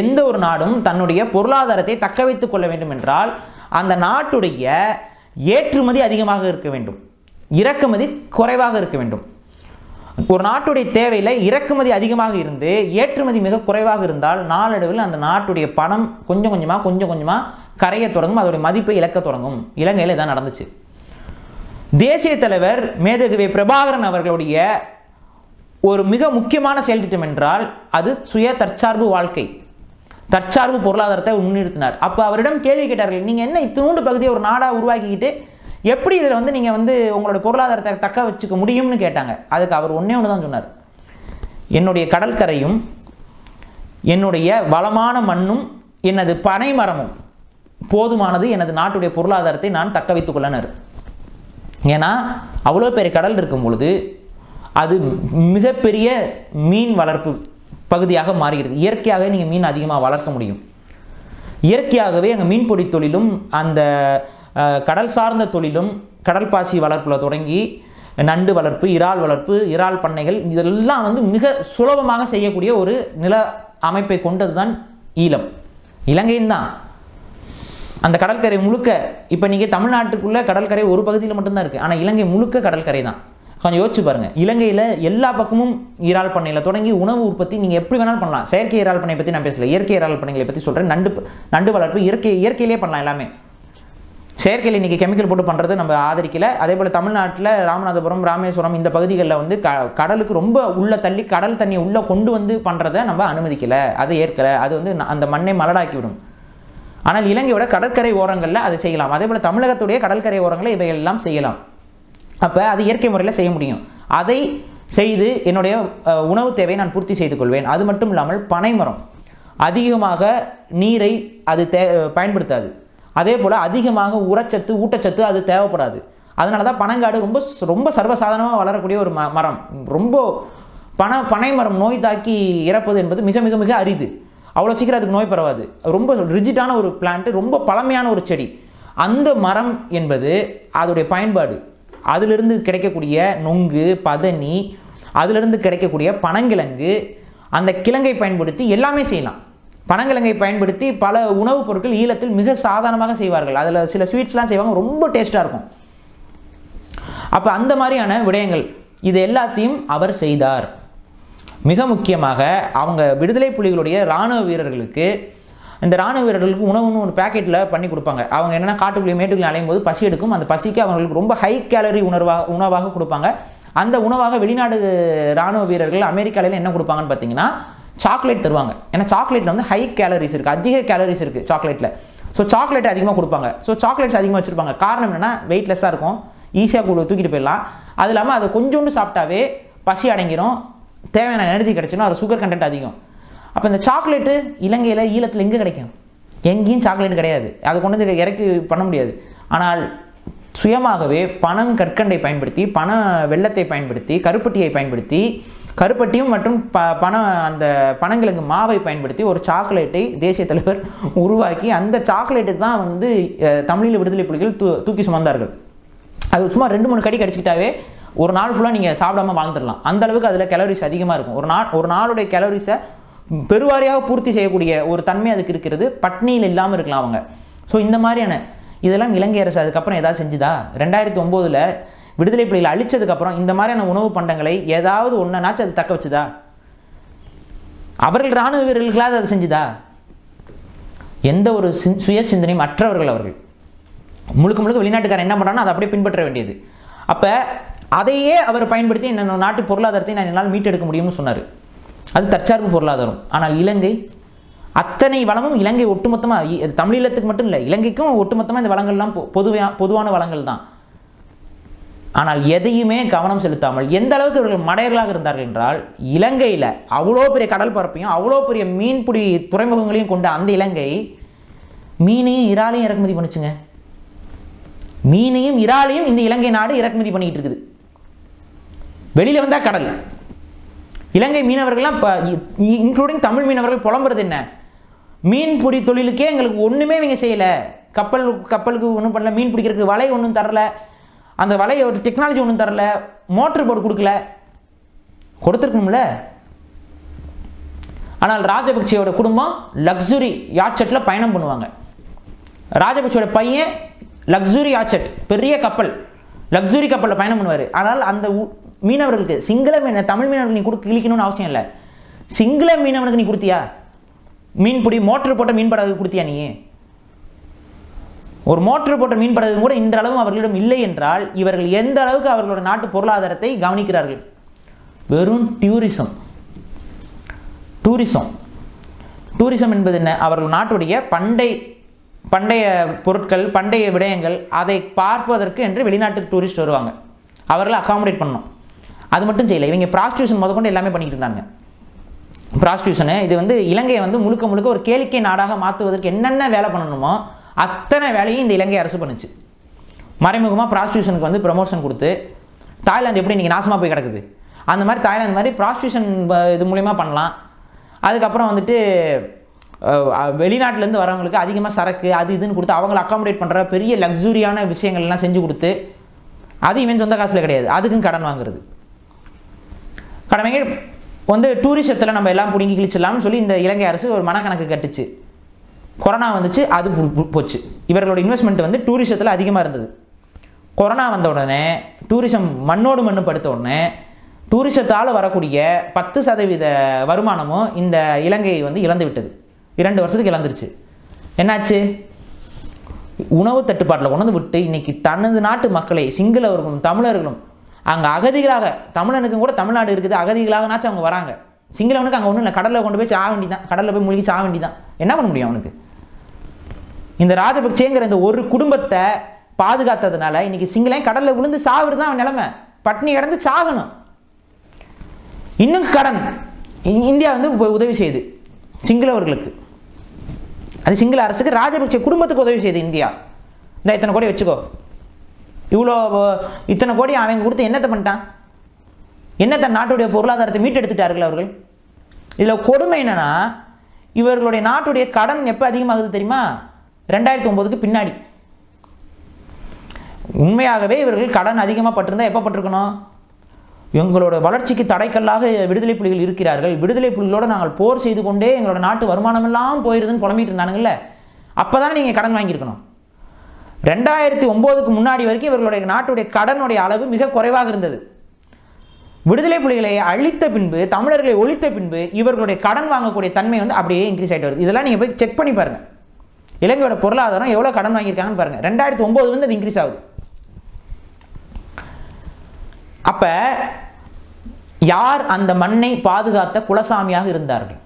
எந்த ஒரு நாடும் தன்னுடைய பொருளாதாரத்தை தக்க வைத்துக் கொள்ள வேண்டும் என்றால் அந்த நாட்டுடைய ஏற்றுமதி அதிகமாக இருக்க வேண்டும். இறக்குமதி குறைவாக இருக்க வேண்டும். ஒரு நாட்டுடைய தேவையில் இறக்குமதி அதிகமாக இருந்து ஏற்றுமதி மிக குறைவாக இருந்தால் நாளடைவில் அந்த நாட்டுடைய பணம் கொஞ்சம் கொஞ்சமாக கொஞ்சம் கொஞ்சமாக கரைய தொடங்கும். அதோடைய மதிப்பை இழக்க தொடங்கும். இலங்கையில் இதான் நடந்துச்சு. தேசிய தலைவர் மேதகுவே பிரபாகரன் அவர்களுடைய ஒரு மிக முக்கியமான செயல் திட்டம் என்றால் அது சுய தற்சார்பு வாழ்க்கை. தற்சார்பு பொருளாதாரத்தை முன்னிறுத்தினார். அப்போ அவரிடம் கேள்வி கேட்டார்கள் நீங்கள் என்ன இத்தினூண்டு பகுதியை ஒரு நாடாக உருவாக்கிக்கிட்டு எப்படி இதில் வந்து நீங்கள் வந்து உங்களோட பொருளாதாரத்தை தக்க வச்சுக்க முடியும்னு கேட்டாங்க. அதுக்கு அவர் ஒன்றே ஒன்று தான் சொன்னார். என்னுடைய கடற்கரையும் என்னுடைய வளமான மண்ணும் எனது பனை மரமும் போதுமானது எனது நாட்டுடைய பொருளாதாரத்தை நான் தக்க வைத்துக் கொள்ளனர். ஏன்னா அவ்வளோ பெரிய கடல் இருக்கும் பொழுது அது மிகப்பெரிய மீன் வளர்ப்பு பகுதியாக மாறுகிறது இயற்கையாக நீங்கள் மீன் அதிகமாக வளர்க்க முடியும். இயற்கையாகவே அங்கே மீன்பிடி தொழிலும் அந்த கடல் சார்ந்த தொழிலும் கடல் பாசி வளர்ப்பில் தொடங்கி நண்டு வளர்ப்பு இறால் வளர்ப்பு இறால் பண்ணைகள் இதெல்லாம் வந்து மிக சுலபமாக செய்யக்கூடிய ஒரு நில அமைப்பை கொண்டது தான் ஈழம். இலங்கையும் தான். அந்த கடற்கரை முழுக்க இப்போ நீங்கள் தமிழ்நாட்டுக்குள்ளே கடற்கரை ஒரு பகுதியில் மட்டும்தான் இருக்குது ஆனால் இலங்கை முழுக்க கடற்கரை தான். கொஞ்சம் யோசிச்சு பாருங்கள் இலங்கையில் எல்லா பக்கமும் இறால் பண்ணையில் தொடங்கி உணவு உற்பத்தி நீங்கள் எப்படி வேணாலும் பண்ணலாம். செயற்கை இறால் பண்ணை பற்றி நான் பேசல. இயற்கை இறால் பண்ணைகளை பற்றி சொல்கிறேன் நண்டு நண்டு வளர்ப்பு இயற்கை இயற்கையிலே பண்ணலாம் எல்லாமே. செயற்கையில் இன்றைக்கி கெமிக்கல் போட்டு பண்ணுறது நம்ம ஆதரிக்கல. அதே போல் தமிழ்நாட்டில் ராமநாதபுரம் ராமேஸ்வரம் இந்த பகுதிகளில் வந்து க கடலுக்கு ரொம்ப உள்ள தள்ளி கடல் தண்ணியை உள்ளே கொண்டு வந்து பண்ணுறதை நம்ம அனுமதிக்கலை. அதை ஏற்கலை. அது வந்து அந்த மண்ணை மலடாக்கி விடும் ஆனால் இலங்கையோட கடற்கரை ஓரங்களில் அதை செய்யலாம். அதே போல் தமிழகத்துடைய கடற்கரை ஓரங்களில் இவைகள் எல்லாம் செய்யலாம். அப்போ அது இயற்கை முறையில் செய்ய முடியும். அதை செய்து என்னுடைய உணவு தேவையை நான் பூர்த்தி செய்து கொள்வேன். அது மட்டும் இல்லாமல் பனைமரம் அதிகமாக நீரை அது தே பயன்படுத்தாது. அதே போல் அதிகமாக உரச்சத்து ஊட்டச்சத்து அது தேவைப்படாது. அதனால தான் பனங்காடு ரொம்ப ரொம்ப சர்வசாதாரணமாக வளரக்கூடிய ஒரு ம மரம். ரொம்ப பன பனை மரம் நோய் தாக்கி இறப்பது என்பது மிக மிக மிக அரிது. அவ்வளோ சீக்கிரம் அதுக்கு நோய் பரவாது. ரொம்ப ரிஜிட்டான ஒரு பிளான்ட்டு ரொம்ப பழமையான ஒரு செடி. அந்த மரம் என்பது அதோடைய பயன்பாடு. அதிலிருந்து கிடைக்கக்கூடிய நொங்கு பதனி அதிலிருந்து கிடைக்கக்கூடிய பனங்கிழங்கு அந்த கிழங்கை பயன்படுத்தி எல்லாமே செய்யலாம். பனங்கிழங்கை பயன்படுத்தி பல உணவுப் பொருட்கள் ஈழத்தில் மிக சாதாரணமாக செய்வார்கள். அதில் சில ஸ்வீட்ஸ்லாம் செய்வாங்க ரொம்ப டேஸ்ட்டாக இருக்கும். அப்போ அந்த மாதிரியான விடயங்கள் இது எல்லாத்தையும் அவர் செய்தார். மிக முக்கியமாக அவங்க விடுதலை புலிகளுடைய இராணுவ வீரர்களுக்கு இந்த ராணுவ வீரர்களுக்கு உணவுன்னு ஒரு பேக்கெட்டில் பண்ணி கொடுப்பாங்க. அவங்க என்னென்னா காட்டுக்குள்ளே மேட்டுக்குள்ளே அலையும் போது பசி எடுக்கும். அந்த பசிக்கு அவங்களுக்கு ரொம்ப ஹை கேலரி உணர்வாக உணவாக கொடுப்பாங்க. அந்த உணவாக வெளிநாடு ராணுவ வீரர்கள் அமெரிக்காவில் என்ன கொடுப்பாங்கன்னு பார்த்தீங்கன்னா சாக்லேட் தருவாங்க. ஏன்னா சாக்லேட்டில் வந்து ஹை கேலரிஸ் இருக்குது அதிக கேலரிஸ் இருக்குது சாக்லேட்டில் ஸோ சாக்லேட் அதிகமாக கொடுப்பாங்க. ஸோ சாக்லேட்ஸ் அதிகமாக வச்சுருப்பாங்க. காரணம் என்னென்னா வெயிட்லெஸ்ஸாக இருக்கும். ஈஸியாக கூட தூக்கிட்டு போயிடலாம். அது இல்லாமல் அதை கொஞ்சோண்டு சாப்பிட்டாவே பசி அடங்கிடும் தேவையான எனர்ஜி கிடைச்சிடும் அது சுகர் கண்டென்ட் அதிகம். அப்போ இந்த சாக்லேட்டு இலங்கையில் ஈழத்தில் எங்கே கிடைக்கும்? எங்கேயும் சாக்லேட் கிடையாது. அது கொண்டு வந்து இறக்கி பண்ண முடியாது. ஆனால் சுயமாகவே பணம் கற்கண்டை பயன்படுத்தி பண வெள்ளத்தை பயன்படுத்தி கருப்பட்டியை பயன்படுத்தி கருப்பட்டியும் மற்றும் ப பணம் அந்த பணங்களுக்கு மாவை பயன்படுத்தி ஒரு சாக்லேட்டை தேசிய தலைவர் உருவாக்கி அந்த சாக்லேட்டு தான் வந்து தமிழில் விடுதலை புலிகள் தூ தூக்கி சுமந்தார்கள். அது சும்மா ரெண்டு மூணு கடி கடிச்சிக்கிட்டாவே ஒரு நாள் ஃபுல்லாக நீங்கள் சாப்பிடாம வாழ்ந்துடலாம். அந்த அளவுக்கு அதில் கேலரிஸ் அதிகமாக இருக்கும். ஒரு நாள் ஒரு நாளுடைய கேலரிஸை பெருவாரியாக பூர்த்தி செய்யக்கூடிய ஒரு தன்மை அதுக்கு இருக்கிறது. பட்னியில் இல்லாமல் இருக்கலாம் அவங்க. ஸோ இந்த மாதிரியான இதெல்லாம் இலங்கை அரசு அதுக்கப்புறம் ஏதாவது செஞ்சுதா? ரெண்டாயிரத்தி ஒம்போதில் விடுதலை புலிகள் அழிச்சதுக்கப்புறம் இந்த மாதிரியான உணவு பண்டங்களை ஏதாவது ஒன்றுனாச்சும் அது தக்க வச்சுதா? அவர்கள் இராணுவ வீரர்களாவது அதை செஞ்சுதா? எந்த ஒரு சிந்- சுய சிந்தனையும் அற்றவர்கள் அவர்கள். முழுக்க முழுக்க வெளிநாட்டுக்காரன் என்ன பண்ணுறானோ அதை அப்படியே பின்பற்ற வேண்டியது. அப்போ அதையே அவர் பயன்படுத்தி என்னோட நாட்டு பொருளாதாரத்தை நான் என்னால் மீட்டெடுக்க முடியும்னு சொன்னார். அது தற்சார்பு பொருளாதாரம். ஆனால் இலங்கை அத்தனை வளமும் இலங்கை ஒட்டுமொத்தமாக தமிழீழத்துக்கு மட்டும் இல்லை இலங்கைக்கும் ஒட்டுமொத்தமாக இந்த வளங்கள்லாம் பொ- பொதுவா பொதுவான வளங்கள் தான். ஆனால் எதையுமே கவனம் செலுத்தாமல் எந்த அளவுக்கு இவர்கள் மடையர்களாக இருந்தார்கள் என்றால் இலங்கையில் அவ்வளோ பெரிய கடல் பரப்பையும் அவ்வளோ பெரிய மீன்பிடி துறைமுகங்களையும் கொண்ட அந்த இலங்கை மீனையும் இறாலையும் இறக்குமதி பண்ணுச்சுங்க. மீனையும் இறாலையும் இந்த இலங்கை நாடு இறக்குமதி பண்ணிக்கிட்டு இருக்குது. வெளியில் வந்தால் கடல். இலங்கை மீனவர்கள்லாம் இப்போ இன்க்ளூடிங் தமிழ் மீனவர்கள் புலம்புறது என்ன? மீன் பிடி தொழிலுக்கே எங்களுக்கு ஒன்றுமே இவங்க செய்யலை. கப்பல் கப்பலுக்கு ஒன்றும் பண்ணல மீன் பிடிக்கிறதுக்கு வலை ஒன்றும் தரல. அந்த வலையை ஒரு டெக்னாலஜி ஒன்றும் தரல. மோட்டர் போர்டு கொடுக்கல. கொடுத்துருக்கணும்ல? ஆனால் ராஜபக்சேயோட குடும்பம் லக்ஸுரி யாட்செட்டில் பயணம் பண்ணுவாங்க. ராஜபக்சோட பையன் லக்ஸுரி யாட்செட் பெரிய கப்பல் லக்ஸுரி கப்பலில் பயணம் பண்ணுவார். ஆனால் அந்த ஊ- மீனவர்களுக்கு சிங்கள மீன தமிழ் மீனவர்கள் நீ கொடுக்க கிழிக்கணும்னு அவசியம் இல்லை. சிங்கள மீனவனுக்கு நீ கொடுத்தியா? மீன் பிடி மோட்டர் போட்ட மீன் படகு கொடுத்தியா நீ? ஒரு மோட்டர் போட்ட மீன் படகு கூட இன்றளவும் அவர்களிடம் இல்லை என்றால் இவர்கள் எந்த அளவுக்கு அவர்களோட நாட்டு பொருளாதாரத்தை கவனிக்கிறார்கள்? வெறும் டூரிசம் டூரிசம் டூரிசம் என்பது என்ன? அவர்கள் நாட்டுடைய பண்டை பண்டைய பொருட்கள் பண்டைய விடயங்கள் அதை பார்ப்பதற்கு என்று வெளிநாட்டுக்கு டூரிஸ்ட் வருவாங்க. அவர்களை அகாமடேட் பண்ணணும். அது மட்டும் செய்யலை. இவங்க ப்ராஸ்டியூஷன் முதற்கொண்டு எல்லாமே பண்ணிட்டு இருந்தாங்க. ப்ராஸ்டியூஷனு இது வந்து இலங்கையை வந்து முழுக்க முழுக்க ஒரு கேளிக்கை நாடாக மாற்றுவதற்கு என்னென்ன வேலை பண்ணணுமோ அத்தனை வேலையும் இந்த இலங்கை அரசு பண்ணுச்சு. மறைமுகமாக ப்ராஸ்டியூஷனுக்கு வந்து ப்ரமோஷன் கொடுத்து தாய்லாந்து எப்படி இன்றைக்கி நாசமாக போய் கிடக்குது? அந்த மாதிரி தாய்லாந்து மாதிரி ப்ராஸ்டியூஷன் இது மூலிமா பண்ணலாம். அதுக்கப்புறம் வந்துட்டு வெளிநாட்டிலேருந்து வரவங்களுக்கு அதிகமாக சரக்கு அது இதுன்னு கொடுத்து அவங்கள அக்காமடேட் பண்ணுற பெரிய லக்ஸூரியான விஷயங்கள்லாம் செஞ்சு கொடுத்து அது இவன் சொந்த காசில் கிடையாது. அதுக்கும் கடன் வாங்குறது. கடன் வந்து டூரிசத்தில் நம்ம எல்லாம் பிடுங்கி கிழிச்சிடலாம்னு சொல்லி இந்த இலங்கை அரசு ஒரு மனக்கணக்கு கட்டுச்சு. கொரோனா வந்துச்சு அது போச்சு. இவர்களோட இன்வெஸ்ட்மெண்ட் வந்து டூரிசத்தில் அதிகமாக இருந்தது. கொரோனா வந்த உடனே டூரிசம் மண்ணோடு மண்ணு படுத்த உடனே டூரிசத்தால் வரக்கூடிய பத்து சதவீத வருமானமும் இந்த இலங்கை வந்து இழந்து விட்டது. இரண்டு வருஷத்துக்கு இழந்துருச்சு. என்னாச்சு? உணவு தட்டுப்பாட்டில் கொண்டு வந்து விட்டு இன்றைக்கி தனது நாட்டு மக்களை சிங்களவர்களும் தமிழர்களும் அங்கே அகதிகளாக தமிழனுக்கும் கூட தமிழ்நாடு இருக்குது அகதிகளாகனாச்சும் அவங்க வராங்க. சிங்களவனுக்கு அங்கே ஒன்றும் இல்லை கடலில் கொண்டு போய் சாக வேண்டிதான். கடலில் போய் மூழ்கி சாக வேண்டிதான். என்ன பண்ண முடியும் அவனுக்கு? இந்த ராஜபக்சேங்கிற இந்த ஒரு குடும்பத்தை பாதுகாத்ததுனால இன்னைக்கு சிங்களம் கடலில் விழுந்து சாவுறது தான் அவன் நிலைமை. பட்னி கிடந்து சாகணும். இன்னும் கடன். இ- இந்தியா வந்து உ- உதவி செய்யுது. சிங்களவர்களுக்கு. அது சிங்கள அரசுக்கு ராஜபக்சே குடும்பத்துக்கு உதவி செய்யுது இந்தியா. இந்த இத்தனை கோடி வச்சுக்கோ. இவ்வளோ இத்தனை கோடி அவங்க கொடுத்து என்னத்தை பண்ணிட்டான்? என்னத்தை நாட்டுடைய பொருளாதாரத்தை மீட்டெடுத்துட்டார்கள் அவர்கள்? இதில் கொடுமை என்னென்னா இவர்களுடைய நாட்டுடைய கடன் எப்போ அதிகமாகுது தெரியுமா? ரெண்டாயிரத்தி ஒம்போதுக்கு பின்னாடி. உண்மையாகவே இவர்கள் கடன் அதிகமாக பட்டிருந்தா எப்போ பட்டிருக்கணும்? எங்களோட வளர்ச்சிக்கு தடைக்கல்லாக விடுதலை புலிகள் இருக்கிறார்கள். விடுதலை புலிகளோடு நாங்கள் போர் செய்து கொண்டே எங்களோட நாட்டு வருமானமெல்லாம் போயிருதுன்னு புலம்பிட்டு இருந்தானுங்கள்ல அப்போ தானே நீங்கள் கடன் வாங்கியிருக்கணும். ரெண்டாயிரத்தி ஒம்போதுக்கு முன்னாடி வரைக்கும் இவர்களுடைய நாட்டுடைய கடனுடைய அளவு மிக குறைவாக இருந்தது. விடுதலை புலிகளை அழித்த பின்பு தமிழர்களை ஒழித்த பின்பு இவர்களுடைய கடன் வாங்கக்கூடிய தன்மை வந்து அப்படியே இன்க்ரீஸ் ஆகிட்டு வருது. இதெல்லாம் நீங்கள் போய் செக் பண்ணி பாருங்கள் இலங்கையோட பொருளாதாரம் எவ்வளோ கடன் வாங்கியிருக்காங்கன்னு பாருங்கள் ரெண்டாயிரத்தி ஒம்போதுலேருந்து அது இன்க்ரீஸ் ஆகுது. அப்போ யார் அந்த மண்ணை பாதுகாத்த குலசாமியாக இருந்தார்கள்?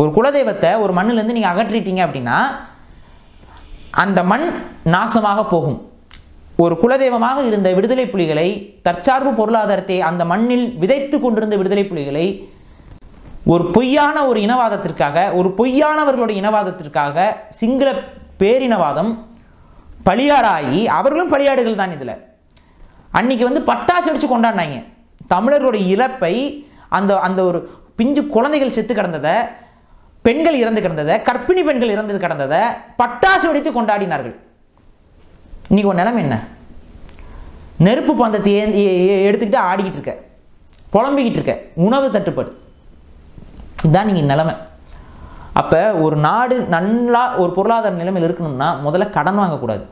ஒரு குலதெய்வத்தை ஒரு மண்ணிலேருந்து நீங்கள் அகற்றிட்டீங்க அப்படின்னா அந்த மண் நாசமாக போகும். ஒரு குலதெய்வமாக இருந்த விடுதலை புலிகளை தற்சார்பு பொருளாதாரத்தை அந்த மண்ணில் விதைத்து கொண்டிருந்த விடுதலை புலிகளை ஒரு பொய்யான ஒரு இனவாதத்திற்காக ஒரு பொய்யானவர்களுடைய இனவாதத்திற்காக சிங்கள பேரினவாதம் பலியாடாகி அவர்களும் பலியாடுகள் தான் இதில். அன்னைக்கு வந்து பட்டாசு அடித்து கொண்டாடினாங்க. தமிழர்களுடைய இழப்பை அந்த அந்த ஒரு பிஞ்சு குழந்தைகள் செத்து கிடந்ததை பெண்கள் இறந்து கிடந்ததை கர்ப்பிணி பெண்கள் இறந்து கிடந்ததை பட்டாசு வெடித்து கொண்டாடினார்கள். இன்னைக்கு ஒரு நிலைமை என்ன? நெருப்பு பந்தத்தை எடுத்துக்கிட்டு ஆடிக்கிட்டு இருக்க. புலம்பிக்கிட்டு இருக்க. உணவு தட்டுப்பாடு. இதுதான் நீங்கள் நிலைமை. அப்போ ஒரு நாடு நல்லா ஒரு பொருளாதார நிலைமையில் இருக்கணும்னா முதல்ல கடன் வாங்கக்கூடாது.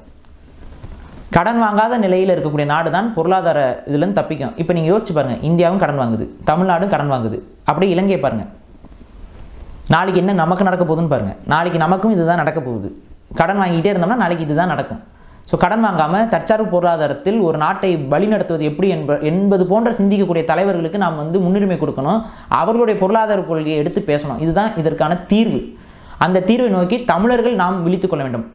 கடன் வாங்காத நிலையில் இருக்கக்கூடிய நாடு தான் பொருளாதார இதுலேருந்து தப்பிக்கும். இப்போ நீங்கள் யோசிச்சு பாருங்கள் இந்தியாவும் கடன் வாங்குது தமிழ்நாடும் கடன் வாங்குது. அப்படியே இலங்கையை பாருங்கள் நாளைக்கு என்ன நமக்கு நடக்க போகுதுன்னு பாருங்கள் நாளைக்கு நமக்கும் இதுதான் நடக்க போகுது. கடன் வாங்கிட்டே இருந்தோம்னா நாளைக்கு இதுதான் நடக்கும். ஸோ கடன் வாங்காமல் தற்சார்பு பொருளாதாரத்தில் ஒரு நாட்டை வழிநடத்துவது எப்படி என்ப என்பது போன்ற சிந்திக்கக்கூடிய தலைவர்களுக்கு நாம் வந்து முன்னுரிமை கொடுக்கணும். அவர்களுடைய பொருளாதார கொள்கையை எடுத்து பேசணும். இதுதான் இதற்கான தீர்வு. அந்த தீர்வை நோக்கி தமிழர்கள் நாம் விழித்துக்கொள்ள வேண்டும்.